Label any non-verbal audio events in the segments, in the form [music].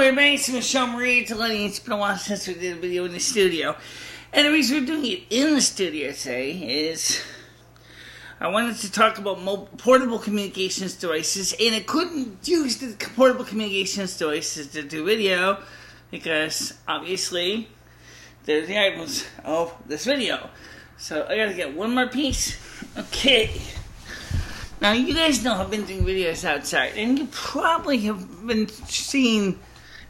everybody, it's Michele Marie Dalene. It's been a while since we did a video in the studio. And the reason we're doing it in the studio today is I wanted to talk about portable communications devices, and I couldn't use the portable communications devices to do video because obviously they're the items of this video. So I gotta get one more piece. Okay. Now, you guys know I've been doing videos outside, and you probably have been seeing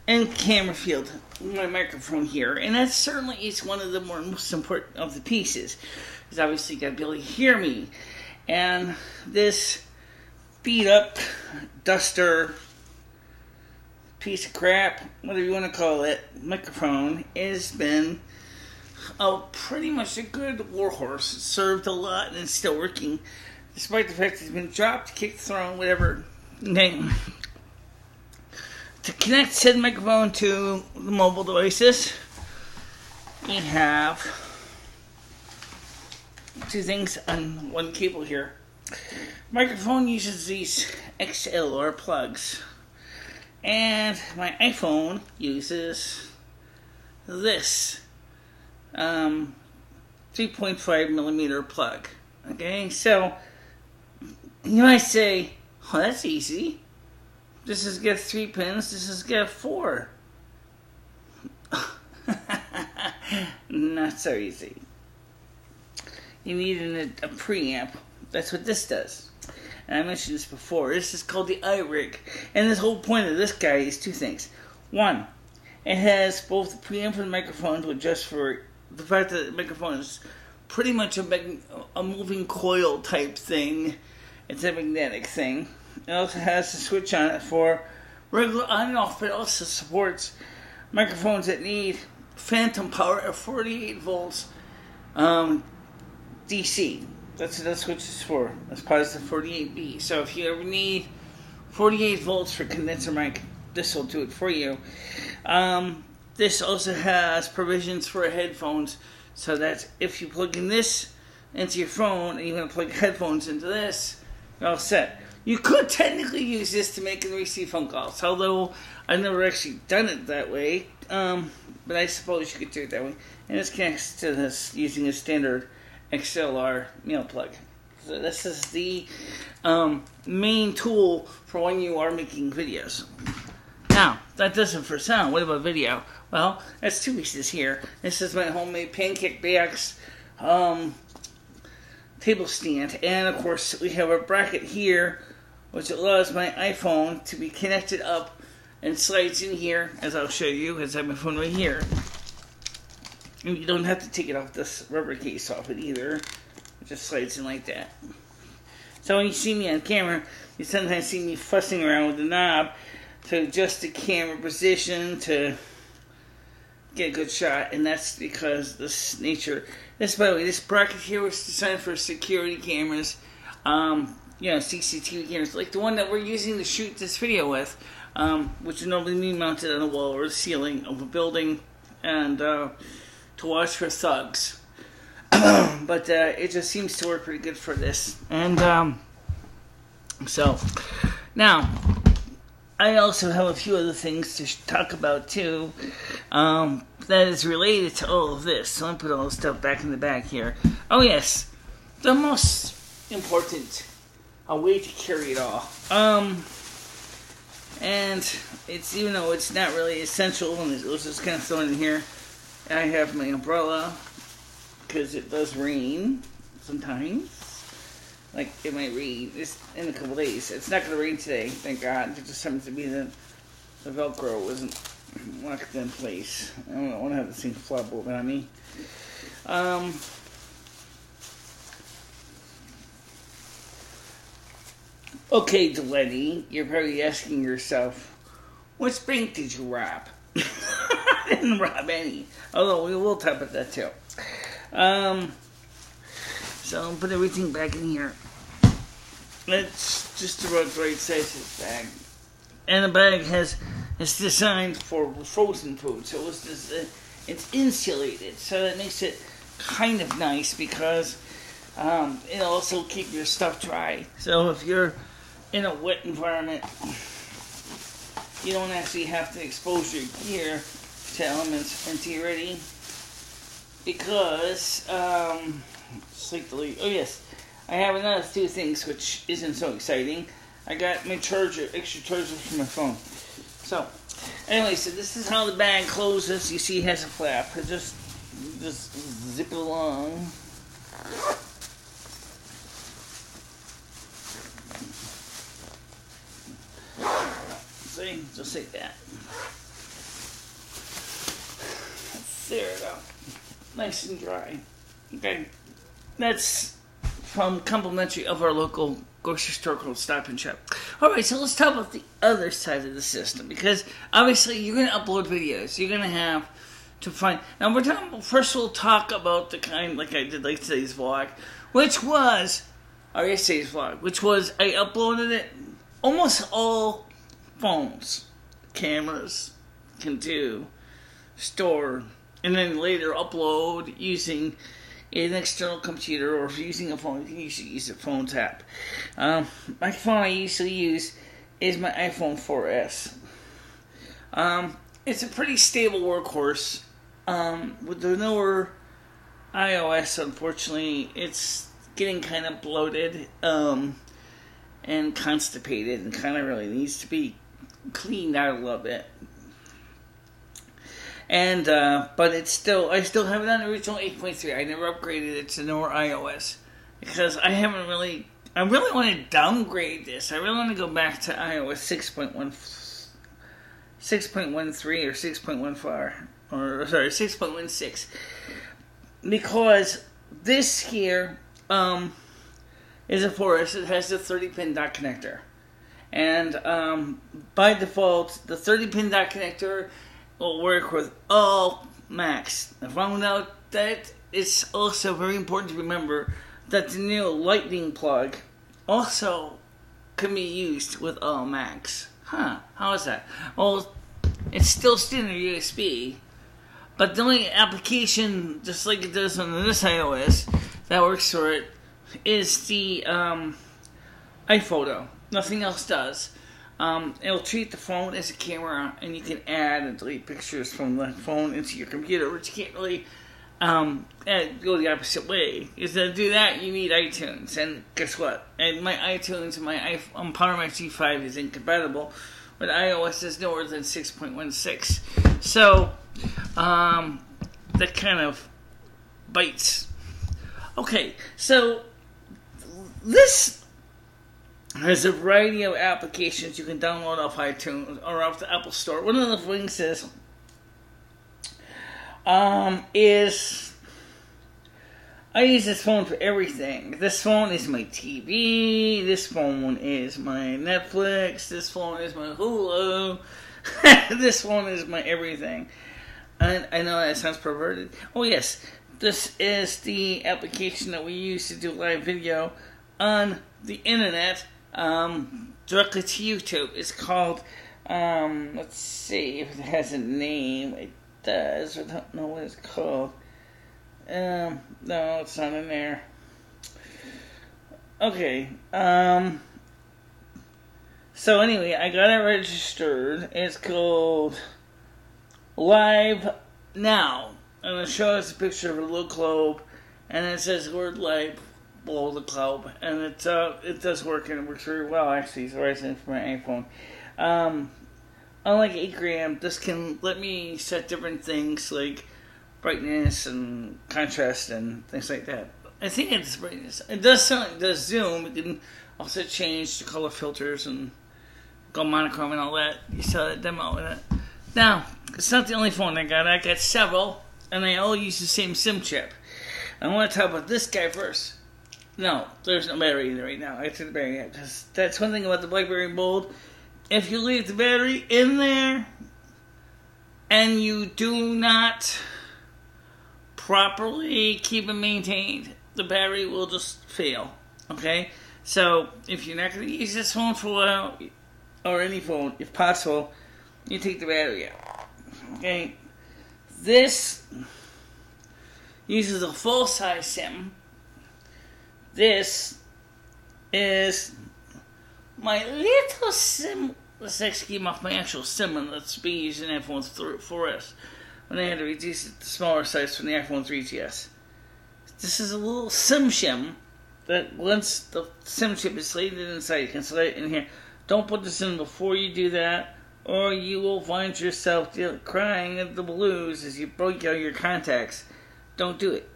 in camera field my microphone here, and that certainly is one of the more most important of the pieces, because obviously you got to be able to hear me. And this beat up duster piece of crap, whatever you want to call it, microphone has been oh pretty much a good warhorse. It served a lot and it's still working despite the fact it's been dropped, kicked, thrown, whatever name. To connect said microphone to the mobile devices, we have two things on one cable here. Microphone uses these XLR plugs, and my iPhone uses this um, 3.5 millimeter plug. Okay, so you might say, oh, that's easy. This is get three pins, this is get four. Not so easy. You need an, a preamp. That's what this does. And I mentioned this before. This is called the iRig. And the whole point of this guy is two things. One, it has both the preamp and the microphone to adjust for the fact that the microphone is pretty much a, a moving coil type thing it's a magnetic thing. It also has a switch on it for regular on and off, but it also supports microphones that need phantom power at 48 volts um, DC. That's what that switch is for. That's positive 48V. So if you ever need 48 volts for condenser mic, this will do it for you. Um, this also has provisions for headphones, so that if you plug in this into your phone and you want to plug headphones into this, you're all set. You could technically use this to make and receive phone calls, although I've never actually done it that way. Um, but I suppose you could do it that way. And this connects to this using a standard XLR male plug. So this is the um, main tool for when you are making videos. Now, that does it for sound. What about video? Well, that's two pieces here. This is my homemade pancake bags um, table stand. And of course, we have a bracket here, which allows my iPhone to be connected up and slides in here, as I'll show you, as I have my phone right here. And you don't have to take it off this rubber case off it either. It just slides in like that. So when you see me on camera, you sometimes see me fussing around with the knob to adjust the camera position to get a good shot, and that's because this nature. This, by the way, this bracket here was designed for security cameras, um, you know, CCTV cameras, like the one that we're using to shoot this video with, um, which would normally be mounted on a wall or the ceiling of a building, and uh, to watch for thugs. [clears throat] but uh, it just seems to work pretty good for this, and um, so now I also have a few other things to talk about too um, that is related to all of this. So let me put all the stuff back in the bag here. Oh, yes. The most important a way to carry it all. Um, and it's even though it's not really essential, and it was just kind of thrown in here. I have my umbrella because it does rain sometimes. Like it might rain just in a couple days. It's not going to rain today, thank God. It just happens to be that the Velcro wasn't locked in place. I don't want to have this thing flop open on me. Um, okay, Dalene, you're probably asking yourself, which bank did you rob? [laughs] I didn't rob any. Although we will talk about that too. Um, so I'll put everything back in here. It's just about the right size of bag. And the bag has it's designed for frozen food, so it's just, uh, it's insulated, so that makes it kind of nice because um, it'll also keep your stuff dry. So if you're in a wet environment, you don't actually have to expose your gear to elements you're ready. Because, um, delete. Oh yes, I have another two things which isn't so exciting. I got my charger, extra charger for my phone. So, anyway, so this is how the bag closes. You see, it has a flap. It just just zip it along. See, just like that. There we go. Nice and dry. Okay. That's from complimentary of our local grocery store called Stop and Shop. Alright, so let's talk about the other side of the system because obviously you're going to upload videos. You're going to have to find. Now we're talking. First, we'll talk about the kind like I did like today's vlog, which was or yesterday's vlog, which was I uploaded it. Almost all phones, cameras can do store and then later upload using an external computer or if you're using a phone, you can usually use a phone tap. Um, my phone I usually use is my iPhone 4S. Um, it's a pretty stable workhorse. Um, with the newer iOS, unfortunately, it's getting kind of bloated um, and constipated and kind of really needs to be cleaned out a little bit. And uh, but it's still I still have it on the original 8.3. I never upgraded it to newer iOS because I haven't really I really want to downgrade this. I really want to go back to iOS 6.1 6.13 or 6.14 or sorry, 6.16 because this here um, is a 4S. It has the 30 pin dock connector, and um, by default, the 30 pin dock connector will work with all Macs. I found out that it's also very important to remember that the new Lightning plug also can be used with all Macs. Huh? How is that? Well, it's still standard USB, but the only application, just like it does on this iOS, that works for it is the um, iPhoto. Nothing else does. Um, it'll treat the phone as a camera, and you can add and delete pictures from the phone into your computer, which you can't really um, go the opposite way. Is to do that, you need iTunes, and guess what? And my iTunes and my iPhone, um, Power Mac G5 is incompatible, but iOS is newer than 6.16. So um, that kind of bites. Okay, so this has a variety of applications you can download off iTunes or off the Apple Store. One of the things is um, is I use this phone for everything. This phone is my TV. This phone is my Netflix. This phone is my Hulu. [laughs] this phone is my everything. I, I know that sounds perverted. Oh, yes. This is the application that we use to do live video on the internet um, directly to YouTube. It's called, um, let's see if it has a name. It does. I don't know what it's called. Um, no, it's not in there. Okay. Um, so anyway, I got it registered. It's called live now. And it shows a picture of a little globe, and it says the word live below the globe. And it, uh, it does work, and it works very well, actually. So I sent for my iPhone. Um, unlike 8gram, this can let me set different things like brightness and contrast and things like that. I think it's brightness. It does it does zoom. It can also change the color filters and go monochrome and all that. You saw that demo with it. Now, it's not the only phone I got. I got several, and they all use the same SIM chip. I want to talk about this guy first. No, there's no battery in it right now. I took the battery out because that's one thing about the BlackBerry Bold. If you leave the battery in there and you do not properly keep it maintained, the battery will just fail. Okay? So, if you're not going to use this phone for a while, or any phone, if possible, you take the battery out. Okay, this uses a full size SIM. This is my little SIM let's game off my actual SIM and let's be using iPhone 4S when I had to reduce it to smaller size from the iPhone 3GS. This is a little SIM shim that once the SIM chip is slated inside, you can slide it in here. Don't put this in before you do that, or you will find yourself crying at the blues as you break out your contacts. Don't do it.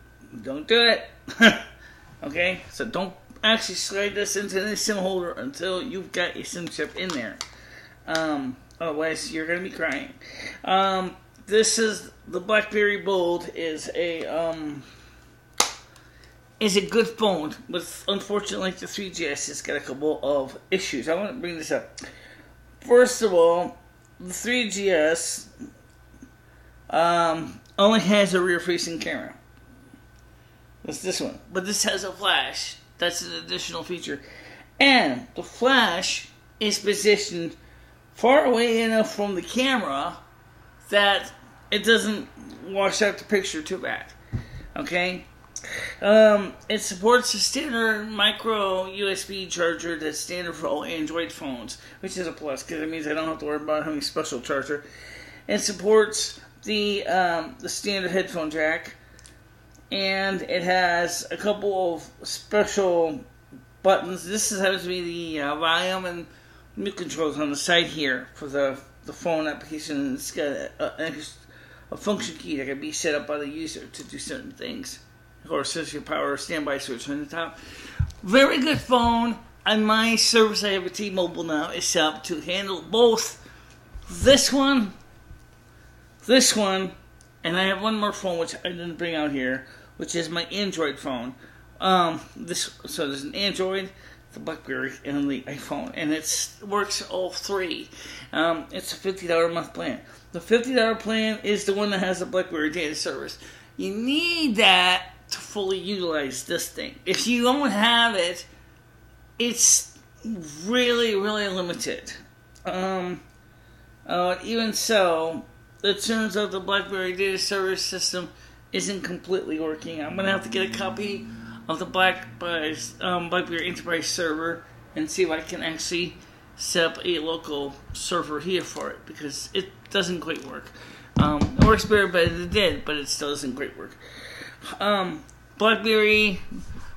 Don't do it. [laughs] okay? So don't actually slide this into the SIM holder until you've got a SIM chip in there. Um, otherwise, you're to be crying. Um, this is the BlackBerry Bold is a um, is a good phone, but unfortunately, the 3GS has got a couple of issues. I want to bring this up. First of all, the 3GS um, only has a rear-facing camera. That's this one, but this has a flash. That's an additional feature, and the flash is positioned far away enough from the camera that it doesn't wash out the picture too bad. Okay? Um, it supports a standard micro USB charger that's standard for all Android phones, which is a plus because it means I don't have to worry about having a special charger. It supports the um, the standard headphone jack, and it has a couple of special buttons. This is happens to be the uh, volume and mute controls on the side here for the the phone application. It's got a, a, a function key that can be set up by the user to do certain things Of course, or your power standby switch on the top. Very good phone. On my service, I have a T-Mobile now. It's set up to handle both this one, this one, and I have one more phone which I didn't bring out here, which is my Android phone. Um, this so there's an Android, the BlackBerry, and the iPhone, and it works all three. Um, it's a fifty dollar month plan. The fifty dollar plan is the one that has the BlackBerry data service. You need that to fully utilize this thing. If you don't have it, it's really, really limited. Um, uh, even so, it turns out the BlackBerry data service system isn't completely working. I'm gonna have to get a copy of the BlackBerry, um, BlackBerry Enterprise server and see if I can actually set up a local server here for it because it doesn't quite work. Um, it works better than it did, but it still doesn't quite work. Um, BlackBerry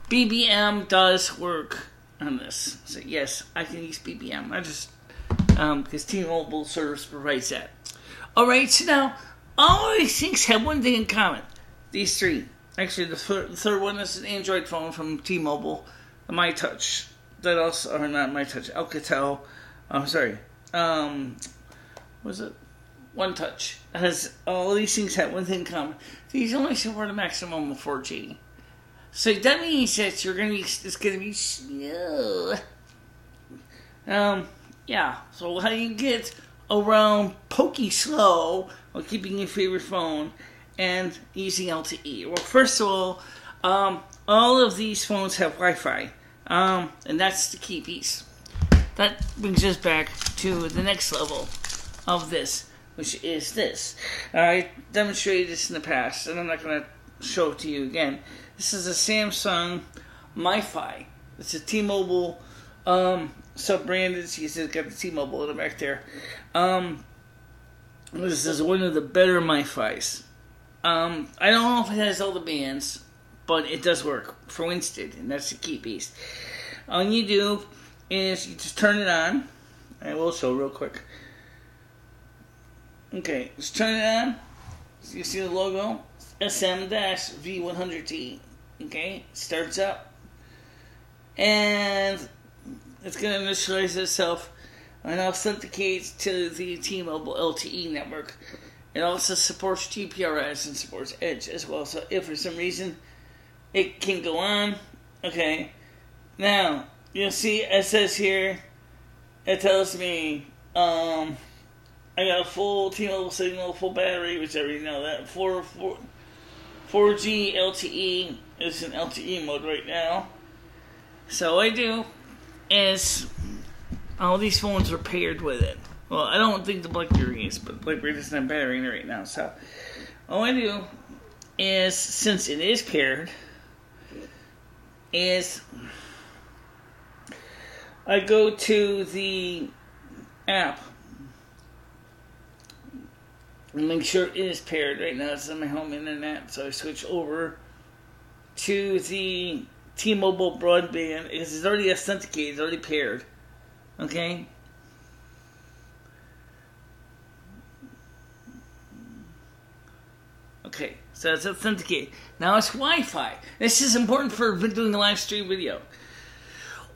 BBM does work on this. So yes, I can use BBM. I just um, because T-Mobile service provides that. All right, so now all these things have one thing in common. These three. Actually, the, third, the third one is an Android phone from T-Mobile, My Touch. That also, or not My Touch, Alcatel. I'm oh, sorry. Um, was it? One Touch has all these things have one thing in common. These only support a maximum of 4G. So that means that you're gonna be it's gonna be slow. Um, yeah. So how do you get around pokey slow while keeping your favorite phone and using LTE? Well, first of all, um, all of these phones have Wi-Fi, um, and that's the key piece. That brings us back to the next level of this which is this. I demonstrated this in the past, and I'm not going to show it to you again. This is a Samsung MiFi. It's a T-Mobile um, sub-branded. See, it's got the T-Mobile in the back there. Um, this is one of the better MiFis. Um, I don't know if it has all the bands, but it does work for Winsted, and that's the key piece. All you do is you just turn it on. I will show real quick. Okay, let's turn it on. So you see the logo? SM-V100T. Okay, starts up. And it's going to initialize itself and authenticates to the T-Mobile LTE network. It also supports GPRS and supports Edge as well. So if for some reason it can go on, okay. Now you'll see it says here. It tells me um, I got a full T-Mobile signal, full battery, which I already know that. 4, 4, 4G LTE is in LTE mode right now. So I do is all these phones are paired with it. Well, I don't think the BlackBerry is, but BlackBerry doesn't have battery in it right now. So all I do is, since it is paired, is I go to the app. And make sure it is paired. Right now it's on my home internet, so I switch over to the T-Mobile broadband because it's already authenticated, it's already paired. Okay. Okay, so it's authenticated. Now it's Wi-Fi. This is important for doing a live stream video.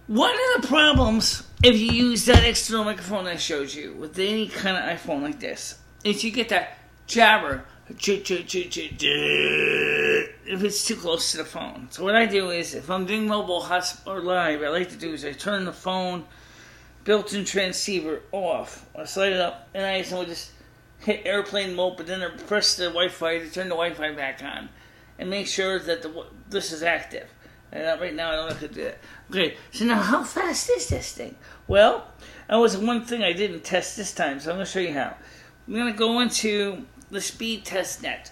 One of the problems if you use that external microphone I showed you with any kind of iPhone like this is you get that jabber if it's too close to the phone. So what I do is if I'm doing mobile hotspot or live, I like to do is I turn the phone built-in transceiver off. I slide it up and I just hit airplane mode, but then I press the Wi-Fi to turn the Wi-Fi back on and make sure that the this is active. And right now I don't how to do that. Okay, so now how fast is this thing? Well, that was one thing I didn't test this time, so I'm going to show you how. I'm going to go into the speed test net.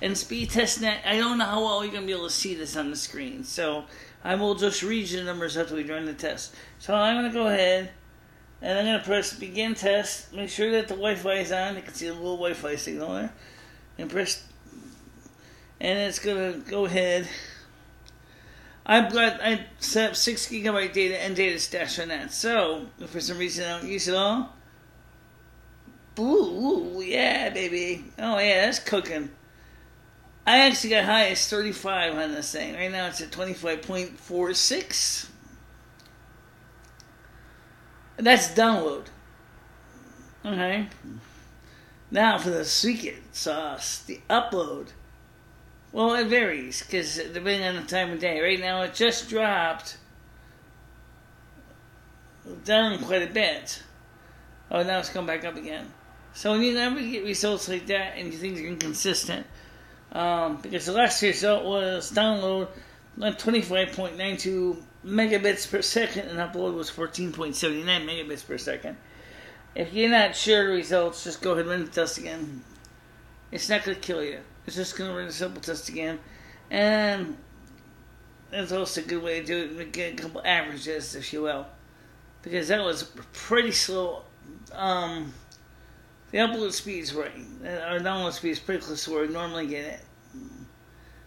And speed test net, I don't know how well you're going to be able to see this on the screen. So I will just read you the numbers after we run the test. So I'm going to go ahead and I'm going to press begin test. Make sure that the Wi-Fi is on. You can see a little Wi-Fi signal there. And press, and it's going to go ahead. I've got I set up six gigabyte data and data stash on that. So if for some reason I don't use it all, Ooh, yeah, baby. Oh, yeah, that's cooking. I actually got high as 35 on this thing. Right now it's at 25.46. That's download. Okay. Now for the secret sauce, the upload. Well, it varies because depending on the time of day. Right now it just dropped down quite a bit. Oh, now it's come back up again. So when you never get results like that and you think they're inconsistent, um, because the last result was download 25.92 megabits per second and upload was 14.79 megabits per second. If you're not sure the results, just go ahead and run the test again. It's not going to kill you. It's just going to run a simple test again. And that's also a good way to do it, get a couple averages, if you will. Because that was pretty slow. Um, the upload speeds right. Our download speed is pretty close to where I normally get it.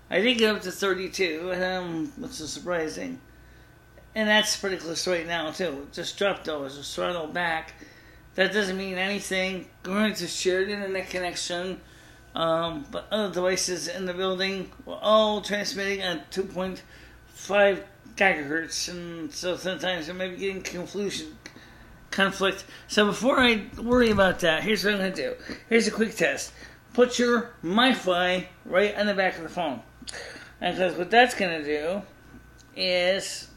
I did get up to 32, um, which is surprising. And that's pretty close right now, too. Just dropped though, just throttle back. That doesn't mean anything. Going to shared internet connection, um, but other devices in the building were all transmitting at 2.5 gigahertz, and so sometimes I may be getting confusion, conflict. So before I worry about that, here's what I'm going to do. Here's a quick test. Put your MiFi right on the back of the phone. And because what that's going to do is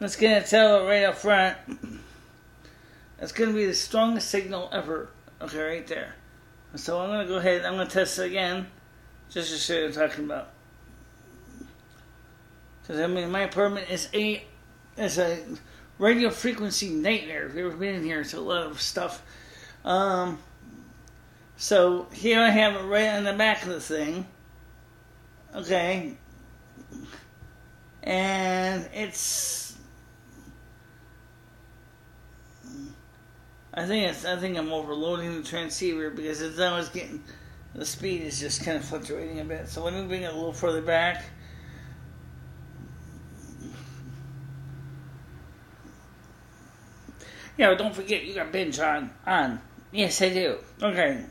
it's going to tell it right up front. It's going to be the strongest signal ever. Okay, right there. So I'm going to go ahead. I'm going to test it again, just to show you what I'm talking about. Because I mean, my apartment is a is a radio frequency nightmare. If you've ever been in here, it's a lot of stuff. Um, so here I have it right on the back of the thing. Okay. And it's I think it's I think I'm overloading the transceiver because as I was getting the speed is just kind of fluctuating a bit. So let me bring it a little further back. Yeah, don't forget you got binge on on. Yes, I do. Okay.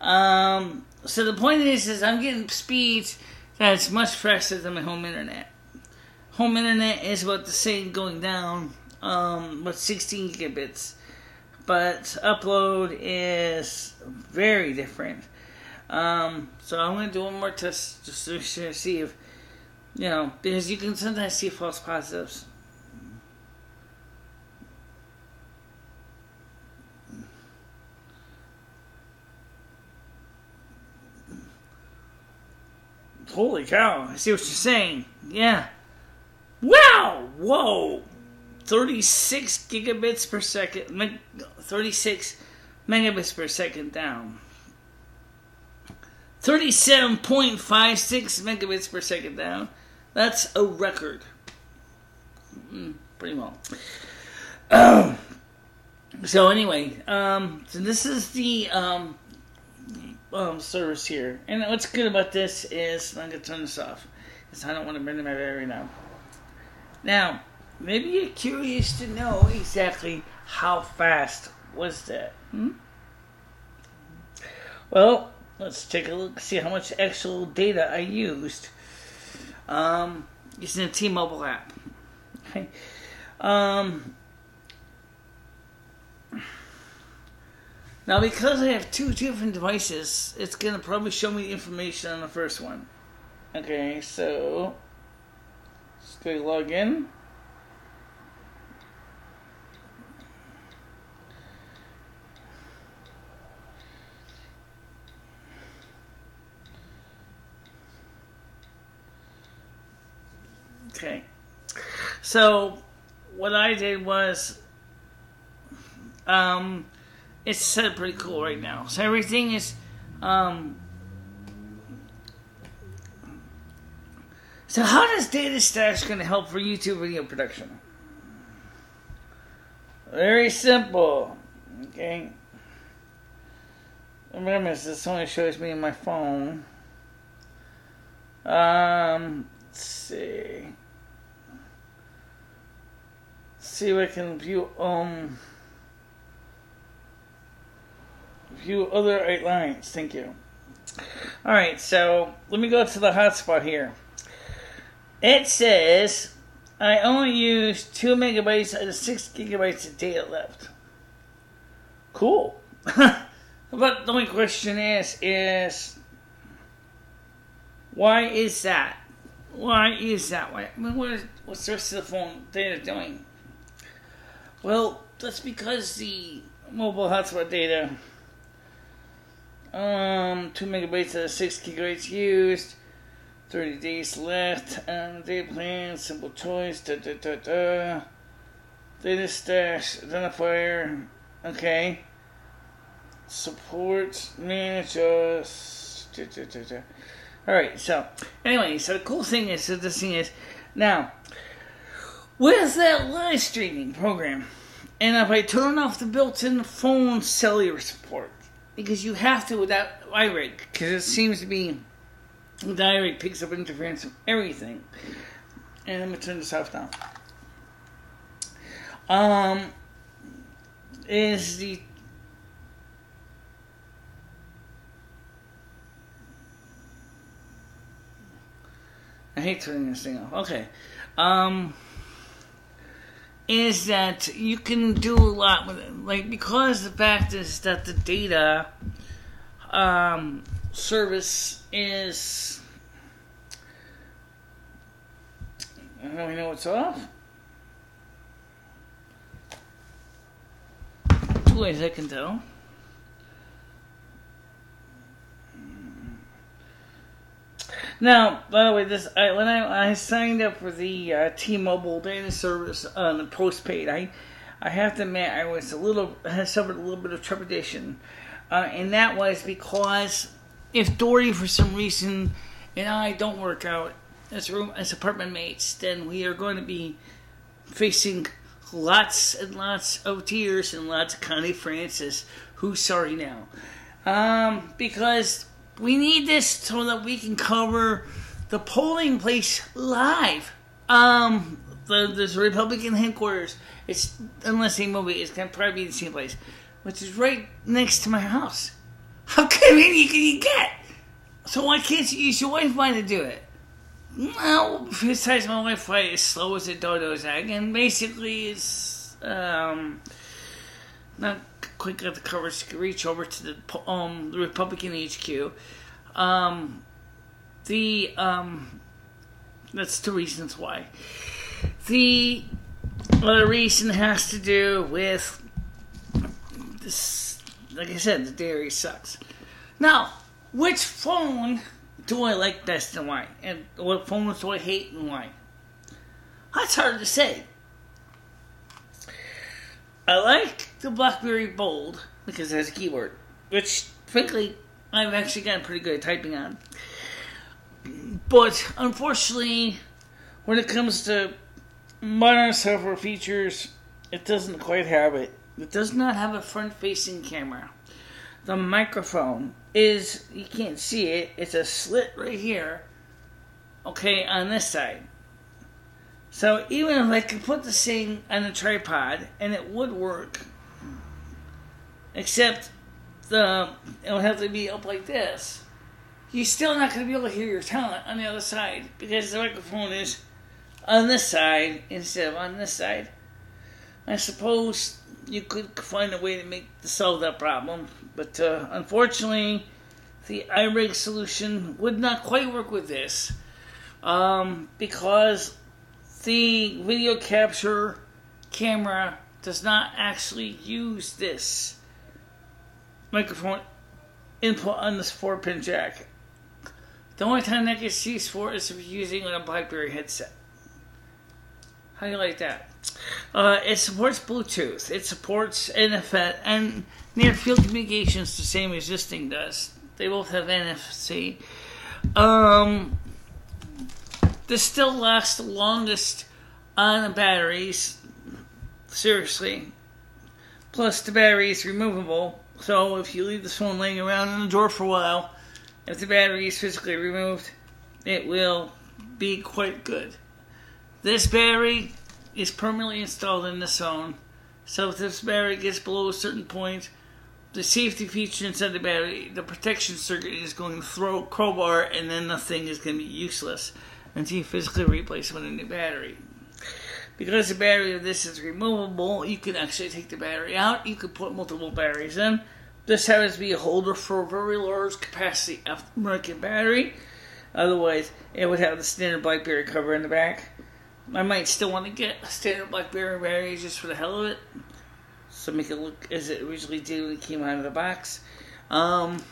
Um. So the point is, is I'm getting speeds that's much faster than my home internet. Home internet is about the same going down, um, but 16 gigabits. But upload is very different. Um, so I'm gonna do one more test just to see if you know because you can sometimes see false positives. Holy cow, I see what you're saying. Yeah. Wow! Whoa! 36 gigabits per second, 36 megabits per second down. 37.56 megabits per second down. That's a record. Mm, pretty well. [clears throat] so anyway, um, so this is the um, um, service here, and what's good about this is I'm gonna turn this off because I don't want to burn my battery now. Now, maybe you're curious to know exactly how fast was that. Hmm? Well, let's take a look, see how much actual data I used um, using the T-Mobile app. Okay. [laughs] Um, now, because I have two different devices, it's going to probably show me information on the first one. Okay, so let's go log in. Okay. So what I did was um it's set up pretty cool right now. So everything is um So how does data stash gonna help for YouTube video production? Very simple. Okay. Remember this only shows me my phone. Um let's see see if I can view um view other eight lines. Thank you. All right, so let me go to the hotspot here. It says I only use two megabytes of six gigabytes of data left. Cool. [laughs] but the only question is, is why is that? Why is that? Why, I mean, what is, what's the rest of the phone data doing? Well, that's because the mobile hotspot data, um, 2 megabytes of 6 gigabytes used, 30 days left, and data plan, simple choice, da da da da, data stash, identifier, okay, support, manage us, da da da da. Alright, so, anyway, so the cool thing is, so this thing is, now, with that live streaming program, and if I turn off the built-in phone cellular support, because you have to without iRig, because it seems to be the iRig picks up interference from everything. And I'm gonna turn this off now. Um, is the I hate turning this thing off. Okay. Um is that you can do a lot with it. Like because the fact is that the data um, service is I don't really know what's off. Two ways I can tell. Now, by the way, this I, when I, I signed up for the uh, T-Mobile data service on the postpaid, I I have to admit I was a little I suffered a little bit of trepidation, uh, and that was because if Dory for some reason and I don't work out as room as apartment mates, then we are going to be facing lots and lots of tears and lots of Connie Francis. Who's sorry now? Um, because we need this so that we can cover the polling place live. Um, the there's Republican headquarters. It's unless they move it, it's gonna probably be the same place, which is right next to my house. [laughs] How convenient can you get? So why can't you use your Wi-Fi to do it? Well, besides my Wi-Fi is slow as a dodo's egg, and basically it's um not quick enough the coverage to reach over to the um the Republican HQ. Um, the um, that's two reasons why. The other reason has to do with this. Like I said, the dairy sucks. Now, which phone do I like best and why? And what phones do I hate and why? That's hard to say. I like the BlackBerry Bold because it has a keyboard, which frankly I've actually gotten pretty good at typing on. But unfortunately, when it comes to modern software features, it doesn't quite have it. It does not have a front facing camera. The microphone is, you can't see it, it's a slit right here, okay, on this side. So even if I could put this thing on a tripod and it would work, except the it would have to be up like this, you're still not going to be able to hear your talent on the other side because the microphone is on this side instead of on this side. I suppose you could find a way to make to solve that problem, but uh, unfortunately, the iRig solution would not quite work with this. Um, because the video capture camera does not actually use this microphone input on this 4 pin jack. The only time that gets used for is if you're using a Blackberry headset. How do you like that? Uh, it supports Bluetooth. It supports NFS and near field communications the same as this thing does. They both have NFC. Um, this still lasts the longest on the batteries. Seriously. Plus, the battery is removable, so if you leave this phone laying around in the drawer for a while, if the battery is physically removed, it will be quite good. This battery is permanently installed in the phone, so if this battery gets below a certain point, the safety feature inside the battery, the protection circuit is going to throw a crowbar, and then the thing is going to be useless until you physically replace it with a new battery. Because the battery of this is removable, you can actually take the battery out. You can put multiple batteries in. This happens to be a holder for a very large capacity aftermarket battery. Otherwise, it would have the standard BlackBerry cover in the back. I might still want to get a standard BlackBerry battery just for the hell of it. So make it look as it originally did when it came out of the box. Um,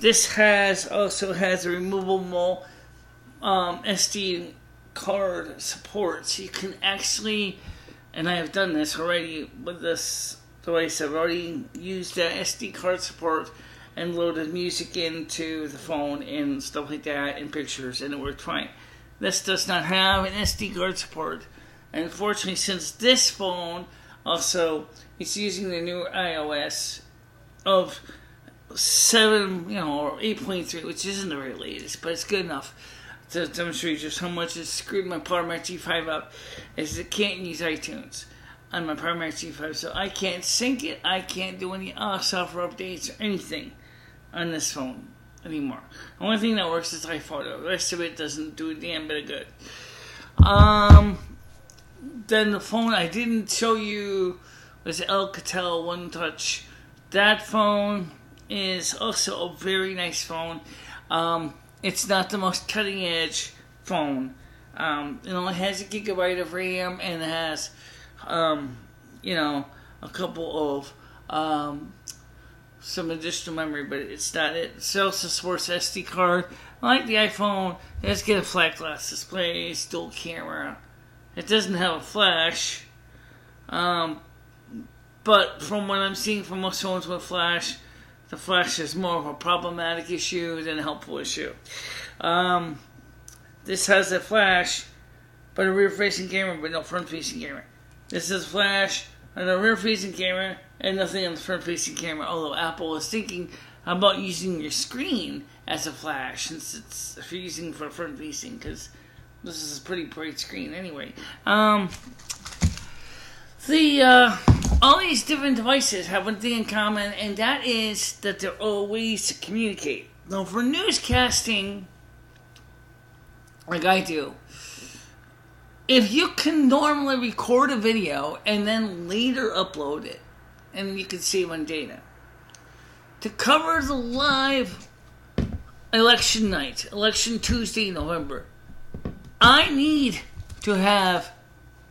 this has also has a removable um, SD card support, so you can actually, and I have done this already with this device. I've already used the SD card support and loaded music into the phone and stuff like that and pictures, and it worked fine. This does not have an SD card support. And unfortunately, since this phone also is using the new iOS of 7, you know, or 8.3, which isn't the very latest, but it's good enough to demonstrate just how much it screwed my Power Mac G5 up, is it can't use iTunes on my Power Mac G5, so I can't sync it, I can't do any uh, software updates or anything on this phone anymore. The only thing that works is iPhoto. The rest of it doesn't do a damn bit of good. Um, then the phone I didn't show you was Alcatel One Touch. That phone is also a very nice phone. Um, it's not the most cutting edge phone. Um, it only has a gigabyte of RAM and it has, um, you know, a couple of um, some additional memory, but it's not it. It a supports SD card. Like the iPhone, it has get a flat glass display, dual camera. It doesn't have a flash. Um, but from what I'm seeing from most phones with flash, the flash is more of a problematic issue than a helpful issue. Um, this has a flash, but a rear-facing camera, but no front-facing camera. This is a flash and a rear-facing camera and nothing on the front-facing camera. Although Apple is thinking about using your screen as a flash, since it's if you're using for front-facing, because this is a pretty bright screen anyway. Um, the uh, all these different devices have one thing in common, and that is that they're all ways to communicate. Now, for newscasting, like I do, if you can normally record a video and then later upload it, and you can save on data, to cover the live election night, election Tuesday, November, I need to have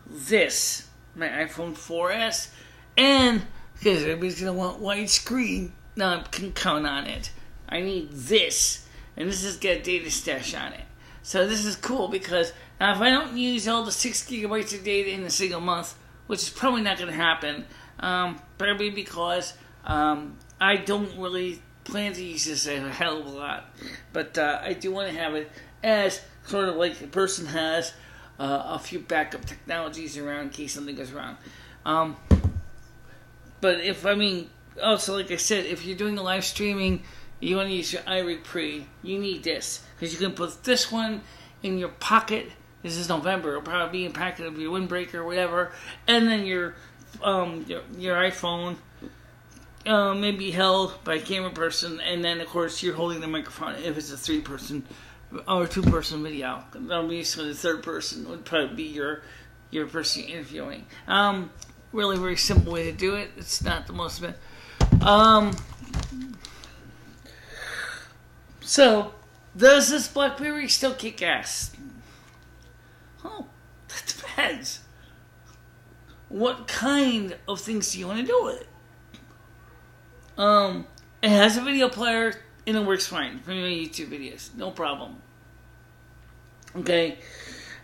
this, my iPhone 4S, and because everybody's gonna want widescreen, now I can count on it. I need this, and this has got data stash on it. So this is cool because now if I don't use all the six gigabytes of data in a single month, which is probably not going to happen, um, probably because um, I don't really plan to use this a hell of a lot, but uh, I do want to have it as sort of like a person has uh, a few backup technologies around in case something goes wrong. Um, but if I mean, also like I said, if you're doing a live streaming, you want to use your iRig Pre, you need this because you can put this one in your pocket. This is November. It'll probably be in pocket of your windbreaker or whatever, and then your um, your, your iPhone uh, may be held by a camera person, and then of course you're holding the microphone if it's a three person or two person video. So the third person would probably be your your person interviewing. Um, really very simple way to do it. It's not the most. Um, so does this BlackBerry still kick ass? Oh, that depends. What kind of things do you want to do with it? Um, it has a video player and it works fine for my YouTube videos, no problem. Okay,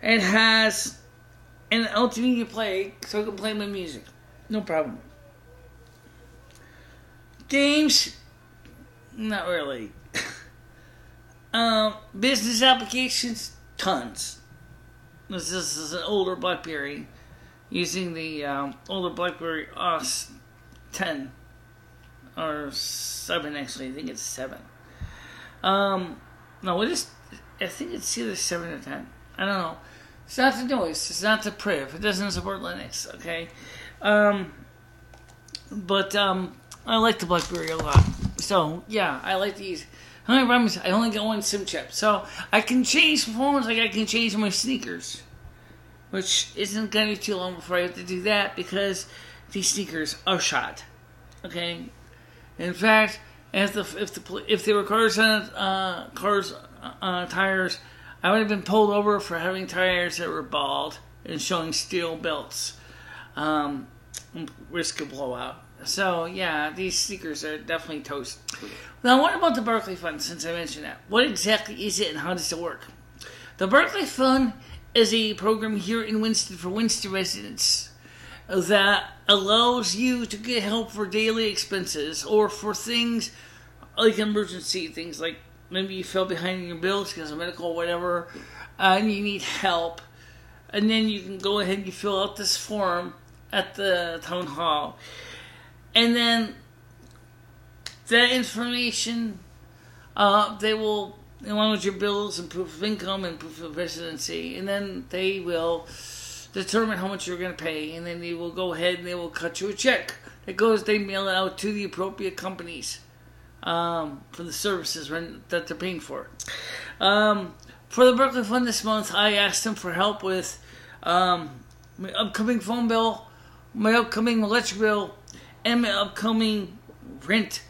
it has an multimedia play, so I can play my music, no problem. Games, not really. [laughs] um, business applications, tons. This, this is an older BlackBerry using the um, older BlackBerry OS 10 or 7 actually. I think it's 7. Um, no, it is. I think it's either 7 or 10. I don't know. It's not the noise. It's not the priv. It doesn't support Linux. Okay. Um, but um, I like the BlackBerry a lot. So yeah, I like these. Only problem is I only got one SIM chip, so I can change phones like I can change my sneakers, which isn't gonna be too long before I have to do that because these sneakers are shot. Okay. In fact, if the if the if they were cars on uh, cars uh, tires, I would have been pulled over for having tires that were bald and showing steel belts. Um, risk of blowout. So yeah, these sneakers are definitely toast. Now, what about the Barclay Fund? Since I mentioned that, what exactly is it and how does it work? The Barclay Fund is a program here in Winsted for Winsted residents that allows you to get help for daily expenses or for things like emergency things like maybe you fell behind in your bills because of medical or whatever and you need help and then you can go ahead and you fill out this form at the town hall. And then that information uh, they will along with your bills and proof of income and proof of residency and then they will determine how much you're going to pay and then they will go ahead and they will cut you a check. That goes they mail it out to the appropriate companies um, for the services that they're paying for um, for the Barclay Fund this month i asked them for help with um, my upcoming phone bill my upcoming electric bill and my upcoming rent.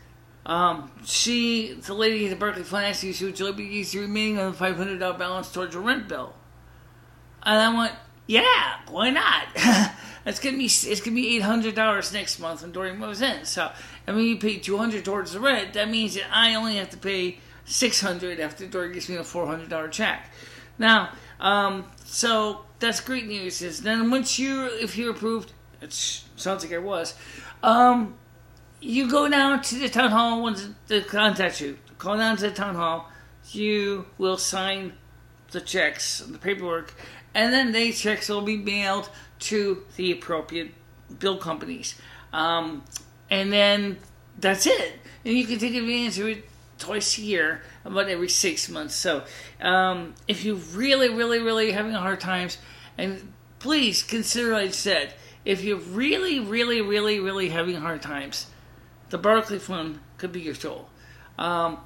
Um, she, the lady at the Barclay Fund, asked me, she would like use the remaining of the $500 balance towards your rent bill? And I went, yeah, why not? [laughs] it's gonna be it's gonna be eight hundred dollars next month when Dory moves in. So I mean, you pay two hundred towards the rent. That means that I only have to pay six hundred after Dory gives me a four hundred dollar check. Now, um, so that's great news. Is then once you if you're approved, it sounds like I was. Um, you go down to the town hall once they contact you. Call down to the town hall. You will sign the checks, the paperwork, and then these checks will be mailed to the appropriate bill companies. Um, and then that's it. And you can take advantage of it twice a year, about every six months. So um, if you really, really, really having hard times, and please consider, like I said, if you're really, really, really, really having hard times, the Barclay Fund could be your tool. Um,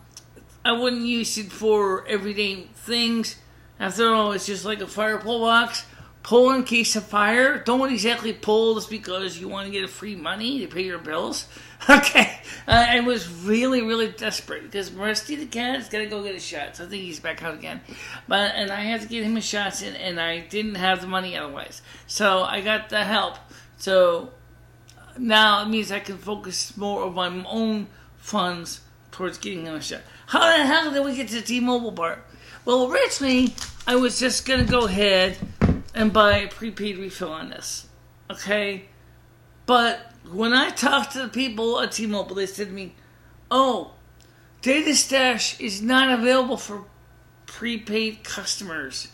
I wouldn't use it for everyday things. After all, it's just like a fire pull box. Pull in case of fire. Don't exactly pull just because you want to get a free money to pay your bills. [laughs] Okay, uh, I was really, really desperate because Rusty the cat's got to go get a shot. So I think he's back out again. But and I had to get him a shot, and, and I didn't have the money otherwise. So I got the help. So now it means I can focus more of my own funds towards getting him a shot. How the hell did we get to T-Mobile part? Well, originally I was just gonna go ahead and buy a prepaid refill on this. Okay, but when I talked to the people at T-Mobile, they said to me, "Oh, Data Stash is not available for prepaid customers."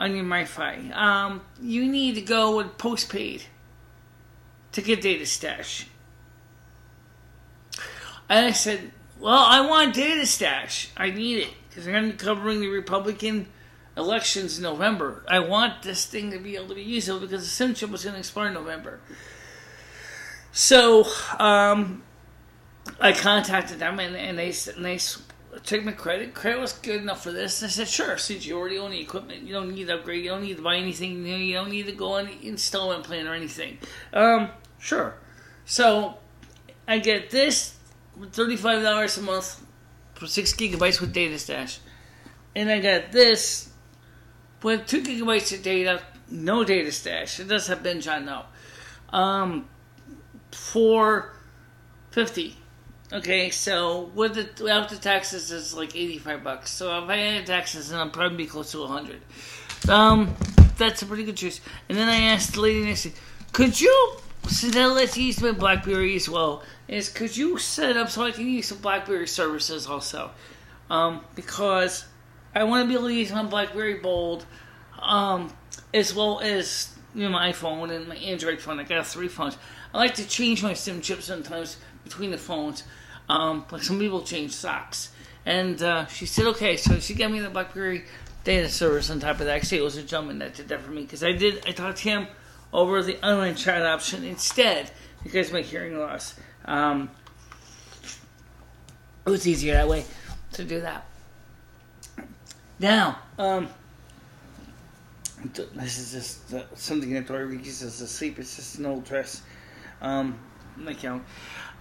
on your MiFi. Um, you need to go with postpaid to get data stash. And I said, well, I want data stash. I need it because I'm going to be covering the Republican elections in November. I want this thing to be able to be usable because the chip was going to expire in November. So um, I contacted them and, and they and they took my credit. Credit was good enough for this. And I said, sure, since you already own the equipment, you don't need to upgrade, you don't need to buy anything new, you don't need to go on the installment plan or anything. Um, sure. So I get this $35 a month for 6 gigabytes with data stash. And I got this with 2 gigabytes of data, no data stash. It does have binge on though. Um, for 50 Okay, so with the without the taxes, it's like eighty-five bucks. So if I add taxes, then I'll probably be close to hundred. Um, that's a pretty good choice. And then I asked the lady next to me, could you? So that let's use my BlackBerry as well. Is could you set up so I can use some BlackBerry services also? Um, because I want to be able to use my BlackBerry Bold, um, as well as you know, my iPhone and my Android phone. I got three phones. I like to change my SIM chip sometimes between the phones. Um, like some people change socks. And uh, she said, okay, so she got me the BlackBerry data service on top of that. Actually, it was a gentleman that did that for me because I did. I talked to him over the online chat option instead because of my hearing loss. Um, it was easier that way to do that. Now, um, this is just uh, something that Dory uses asleep. It's just an old dress. Um, like, you.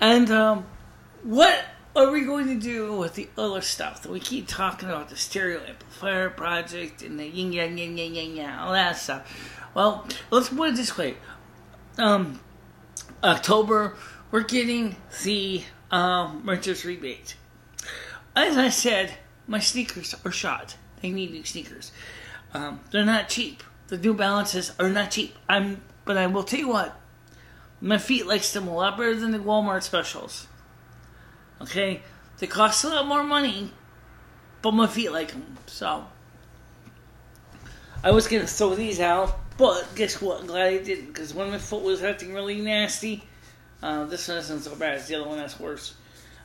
And um, what are we going to do with the other stuff that we keep talking about the stereo amplifier project and the yin yang yin yang yang yang all that stuff? Well, let's put it this way: um, October, we're getting the um, renters rebate. As I said, my sneakers are shot. They need new sneakers. Um, they're not cheap. The New Balances are not cheap. I'm, but I will tell you what, my feet likes them a lot better than the Walmart specials. Okay, they cost a lot more money, but my feet like them. So I was gonna throw these out, but guess what? I'm glad I didn't because one of my foot was acting really nasty. Uh, this one isn't so bad. It's the other one that's worse.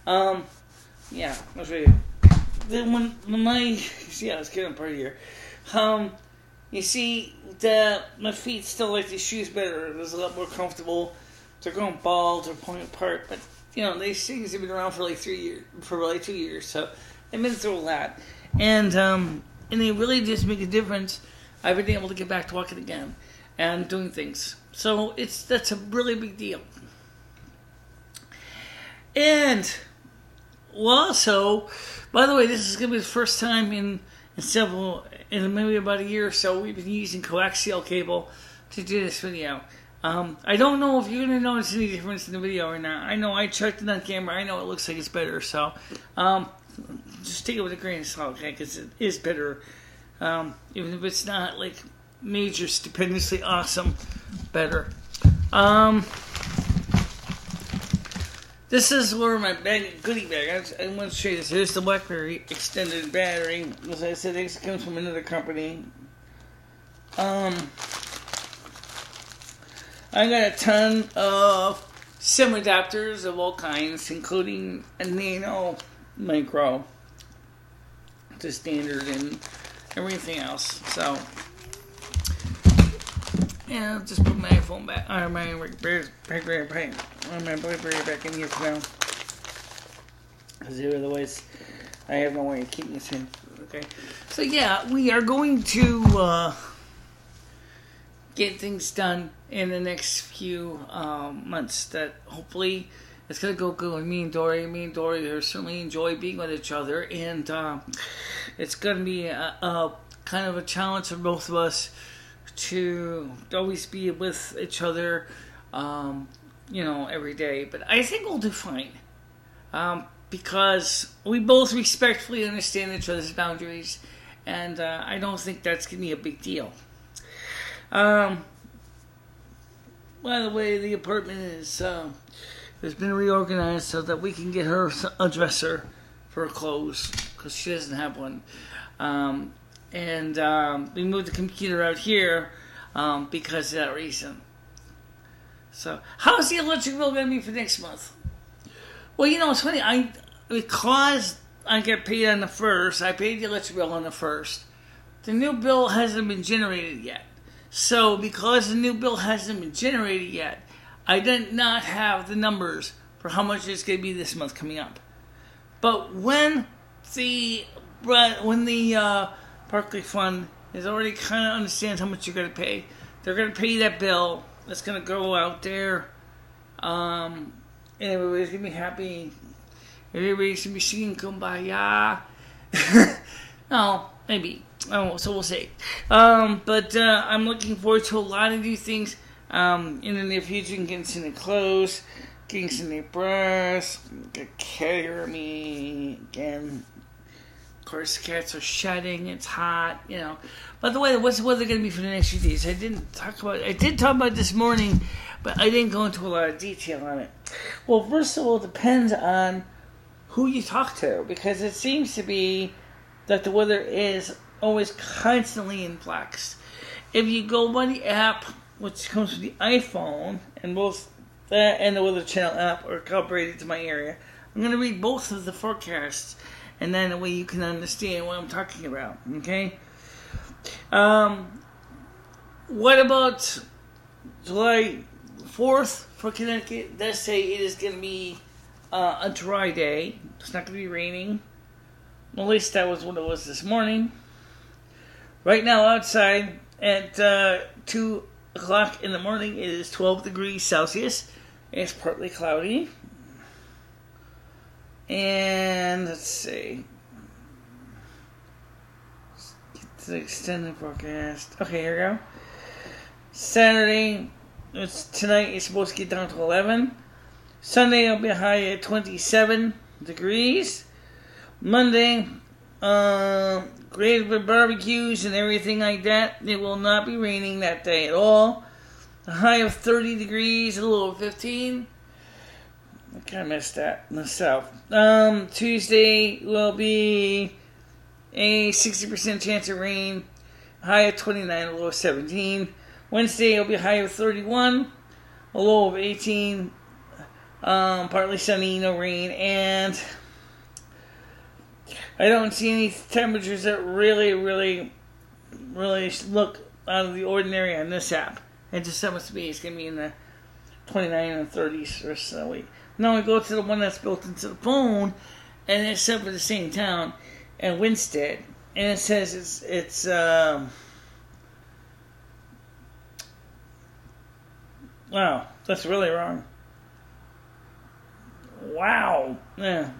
Um, yeah, I'll show you. Then when, when my yeah, let's get them part here. Um, you see, the my feet still like these shoes better. It was a lot more comfortable. They're going bald They're pulling apart, but you know, these things have been around for like three years, for like two years, so they've been through a lot, and um, and they really just make a difference. I've been able to get back to walking again and doing things, so it's that's a really big deal. And well, also, by the way, this is going to be the first time in, in several, in maybe about a year or so, we've been using coaxial cable to do this video. Um, I don't know if you're going to notice any difference in the video or not. I know I checked it on camera. I know it looks like it's better. So um, just take it with a grain of salt, okay? Because it is better. Um, even if it's not like major, stupendously awesome, better. Um, this is where my bag, goodie bag. I, I want to show you this. Here's the BlackBerry extended battery. As I said, it comes from another company. Um, I got a ton of SIM adapters of all kinds, including a nano, micro, to standard, and everything else. So, yeah, I'll just put my iPhone back, or my BlackBerry, my BlackBerry back in here now. Because otherwise, I have no way of keeping this in. Okay, so yeah, we are going to. Uh, get things done in the next few um, months. That hopefully it's gonna go good. Me and Dory, me and Dory are certainly enjoy being with each other, and uh, it's gonna be a, a, kind of a challenge for both of us to always be with each other, um, you know, every day. But I think we'll do fine. Um, because we both respectfully understand each other's boundaries, and uh, I don't think that's going to be a big deal. Um, by the way, the apartment is uh, has been reorganized so that we can get her a dresser for clothes because she doesn't have one. Um, and um, we moved the computer out here um, because of that reason. So, how's the electric bill going to be for next month? Well, you know, it's funny. I because I get paid on the first. I paid the electric bill on the first. The new bill hasn't been generated yet. So, because the new bill hasn't been generated yet, I did not have the numbers for how much it's going to be this month coming up. But when the when the uh, Barclay Fund is already kind of understands how much you're going to pay, they're going to pay that bill. That's going to go out there, um, and everybody's going to be happy. Everybody's going to be singing "Kumbaya." [laughs] no, maybe. Oh, so we'll see. Um, but uh, I'm looking forward to a lot of new things um, in the near future. Getting some new clothes, getting some new brush, carry me again. Of course, cats are shedding. It's hot, you know. By the way, what's the weather going to be for the next few days? I didn't talk about. I did talk about this morning, but I didn't go into a lot of detail on it. Well, first of all, it depends on who you talk to because it seems to be that the weather is always constantly in flux. If you go by the app, which comes with the iPhone, and both that and the Weather Channel app are calibrated to my area, I'm going to read both of the forecasts, and then that way you can understand what I'm talking about. Okay. Um, what about July 4th for Connecticut? Let's say it is going to be uh, a dry day. It's not going to be raining. At least that was what it was this morning. Right now, outside at uh, 2 o'clock in the morning, it is 12 degrees Celsius. It's partly cloudy. And let's see. Get to the extended forecast. Okay, here we go. Saturday, it's tonight. It's supposed to get down to 11. Sunday, it'll be high at 27 degrees. Monday, uh, great with barbecues and everything like that. It will not be raining that day at all. A high of 30 degrees, a low of 15. I kind of missed that myself. Um, Tuesday will be a 60% chance of rain, high of 29, a low of 17. Wednesday will be high of 31, a low of 18, um, partly sunny, no rain, and I don't see any temperatures that really, really, really look out of the ordinary on this app. It just happens to be it's going to be in the 29 and 30s or so. Now we go to the one that's built into the phone, and it's set for the same town, and Winsted, and it says it's it's. Um, wow, that's really wrong. Wow. Yeah.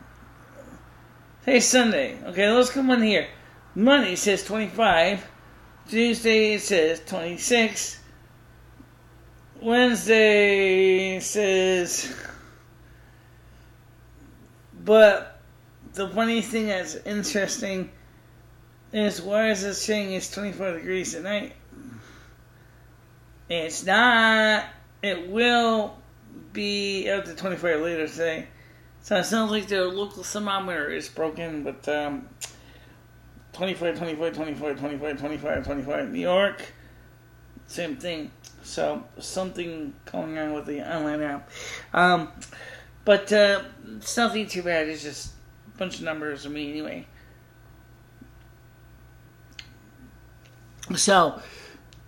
Hey, Sunday. Okay, let's come on here. Monday says 25. Tuesday says 26. Wednesday says. But the funny thing that's interesting is why is it saying it's 24 degrees at night? It's not. It will be up to 24 later today. So it sounds like their local thermometer is broken, but um, 25, 25, 25, 25, 25, 25. New York, same thing. So something going on with the online app. Um, but uh, it's nothing too bad. It's just a bunch of numbers of me anyway. So,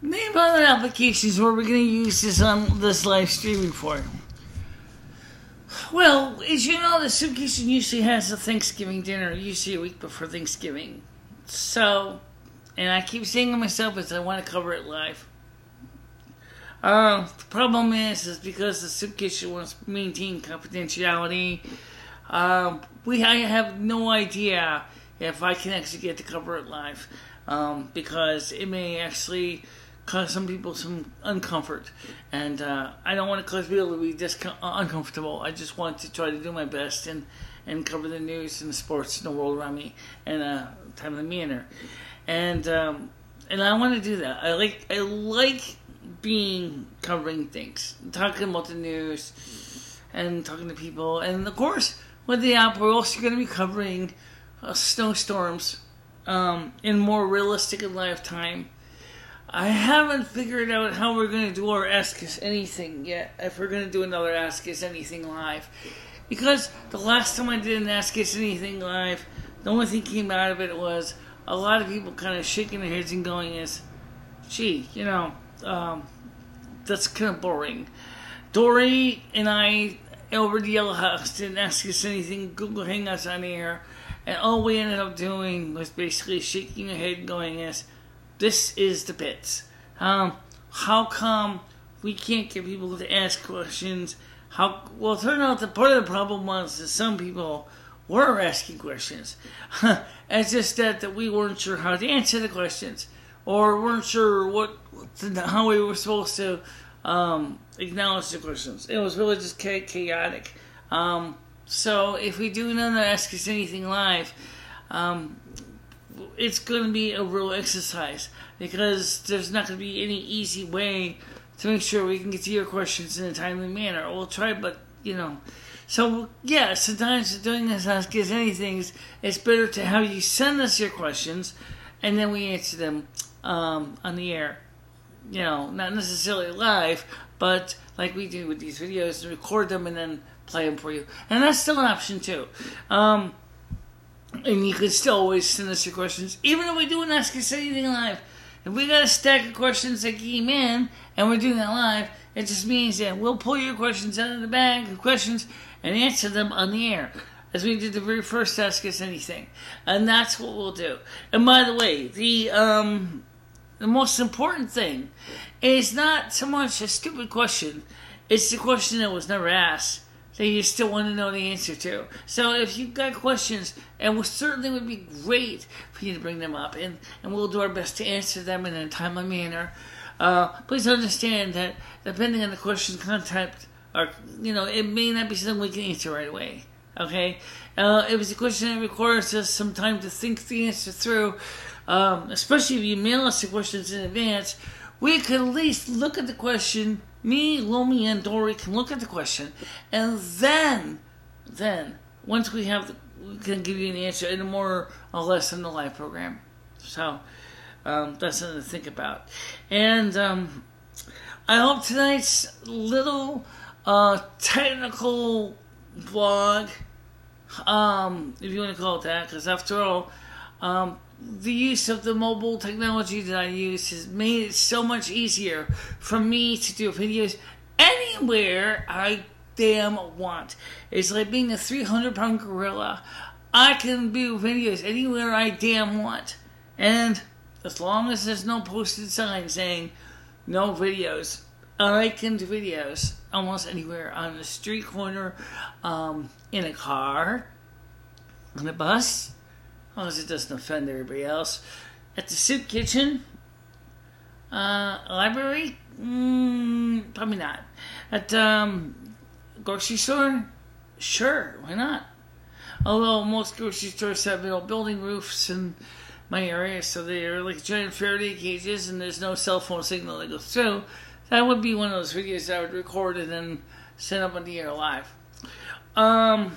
name other applications where we're going to use this on this live streaming for. Well, as you know, the soup kitchen usually has a Thanksgiving dinner, usually a week before Thanksgiving. So, and I keep saying to myself as I want to cover it live. Uh, the problem is, is because the kitchen wants to maintain confidentiality. Um, we I have no idea if I can actually get to cover it live, um, because it may actually cause some people some uncomfort, and uh, I don't want to cause people to be dis- uncomfortable. I just want to try to do my best and and cover the news and the sports in the world around me in a timely manner, and um, and I want to do that. I like I like being covering things, talking about the news, and talking to people, and of course with the app we're also going to be covering uh, snowstorms um, in more realistic lifetime. I haven't figured out how we're going to do our Ask Us Anything yet. If we're going to do another Ask Us Anything live, because the last time I did an Ask Us Anything live, the only thing came out of it was a lot of people kind of shaking their heads and going, "Is, gee, you know, um, that's kind of boring." Dory and I over the Yellow House didn't ask us anything. Google Hangouts on air, and all we ended up doing was basically shaking our head, going, "Is this is the bits? Um, how come we can't get people to ask questions?" How well? It turned out that part of the problem was that some people were asking questions. [laughs] it's just that, that we weren't sure how to answer the questions, or weren't sure what how we were supposed to um, acknowledge the questions. It was really just chaotic. Um, so if we do another Ask Us Anything live, um, it's going to be a real exercise because there's not going to be any easy way to make sure we can get to your questions in a timely manner. We'll try, but you know. So yeah, sometimes doing this Ask Us Anything, it's better to have you send us your questions, and then we answer them um, on the air. You know, not necessarily live, but like we do with these videos, record them and then play them for you. And that's still an option too. Um, and you can still always send us your questions, even if we do an Ask Us Anything live. If we got a stack of questions that came in and we're doing that live, it just means that we'll pull your questions out of the bag of questions and answer them on the air. As we did the very first Ask Us Anything. And that's what we'll do. And by the way, the um the most important thing is not so much a stupid question, it's the question that was never asked that you still want to know the answer to. So if you've got questions, and we certainly would be great for you to bring them up, and, and we'll do our best to answer them in a timely manner. Uh, please understand that depending on the question content, or you know, it may not be something we can answer right away. Okay, uh, it was a question that requires us some time to think the answer through. Um, especially if you mail us the questions in advance, we could at least look at the question. Me, Lomi, and Dory can look at the question, and then, then once we have, the, we can give you an answer in a more or less in the live program. So um, that's something to think about. And um, I hope tonight's little uh, technical vlog, um, if you want to call it that, because after all, um, the use of the mobile technology that I use has made it so much easier for me to do videos anywhere I damn want. It's like being a 300 pound gorilla. I can do videos anywhere I damn want. And as long as there's no posted sign saying no videos, I can do videos almost anywhere on the street corner, um, in a car, on a bus, as long as it doesn't offend everybody else. At the soup kitchen, uh, library, mm, probably not. At um, grocery store, sure, why not? Although most grocery stores have you know building roofs in my area, so they are like giant Faraday cages, and there's no cell phone signal that goes through. That would be one of those videos I would record and then send up on the air live. Um,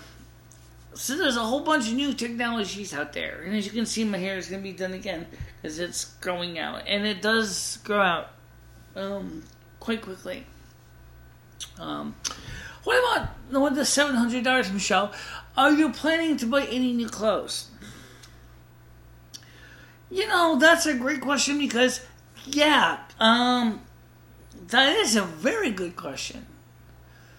so there's a whole bunch of new technologies out there, and as you can see, my hair is going to be done again because it's growing out, and it does grow out um, quite quickly. Um, what about the the seven hundred dollars, Michelle? Are you planning to buy any new clothes? You know, that's a great question because, yeah, um, that is a very good question.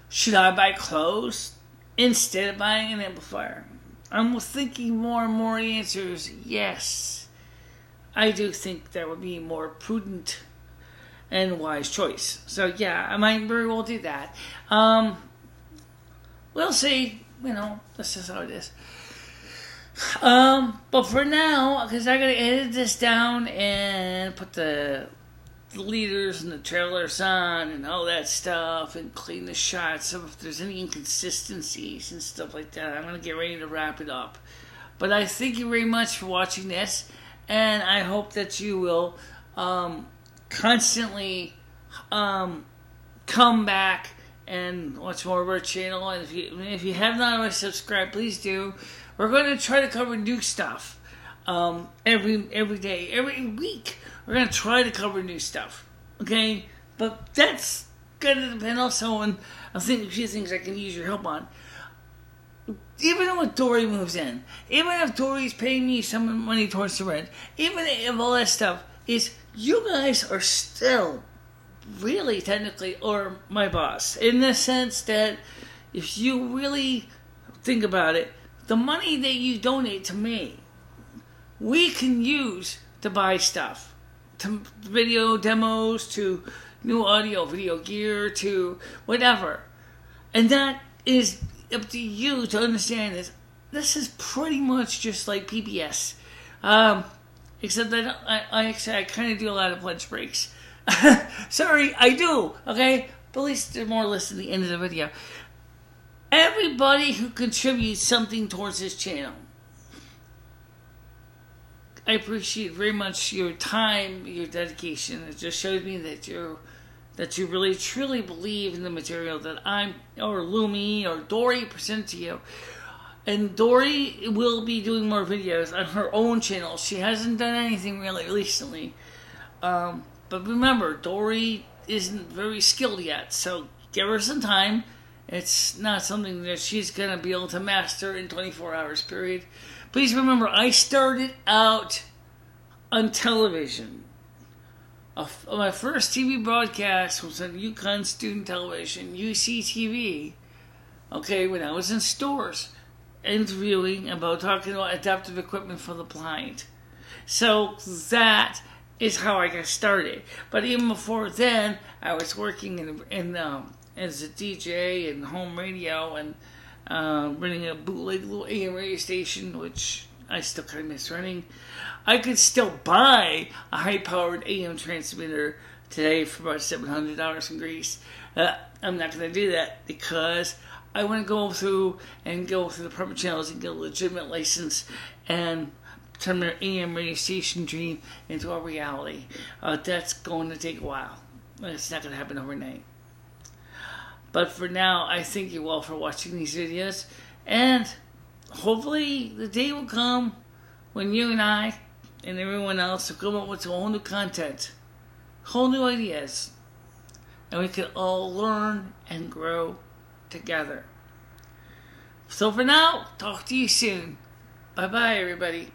Should I buy clothes? Instead of buying an amplifier? I'm thinking more and more answers yes. I do think that would be a more prudent and wise choice. So yeah, I might very well do that. Um, we'll see. You know, this is how it is. Um, but for now, because I gotta edit this down and put the the leaders and the trailers on and all that stuff and clean the shots. If there's any inconsistencies and stuff like that, I'm gonna get ready to wrap it up. But I thank you very much for watching this, and I hope that you will um, constantly um, come back and watch more of our channel. And if you if you have not already subscribed, please do. We're going to try to cover new stuff. um, every every day, every week. We're gonna try to cover new stuff, okay? But that's gonna depend also on I think a few things I can use your help on. Even if Dory moves in, even if Dory's paying me some money towards the rent, even if all that stuff is, you guys are still really technically or my boss in the sense that if you really think about it, the money that you donate to me, we can use to buy stuff, to video demos, to new audio, video gear, to whatever. And that is up to you to understand this. This is pretty much just like PBS. Um, except that I, I actually I kind of do a lot of lunch breaks. [laughs] Sorry, I do. Okay, but at least they're more or less at the end of the video. Everybody who contributes something towards this channel, I appreciate very much your time, your dedication. It just shows me that you're that you really truly believe in the material that I'm or Lumi or Dory present to you. And Dory will be doing more videos on her own channel. She hasn't done anything really recently. Um, but remember, Dory isn't very skilled yet, so give her some time. It's not something that she's going to be able to master in 24 hours period. Please remember, I started out on television. my first TV broadcast was on UConn Student Television, UCTV. Okay, when I was in stores interviewing about talking about adaptive equipment for the blind. So that is how I got started. But even before then, I was working in, in um, as a DJ and home radio and uh, running a bootleg little AM radio station, which I still kind of miss running. I could still buy a high-powered AM transmitter today for about seven hundred dollars in Greece. Uh, I'm not going to do that because I want to go through and go through the proper channels and get a legitimate license and turn their AM radio station dream into a reality. Uh, that's going to take a while. It's not going to happen overnight. But for now, I thank you all for watching these videos. And hopefully the day will come when you and I and everyone else will come up with some whole new content, whole new ideas. And we can all learn and grow together. So for now, talk to you soon. Bye bye, everybody.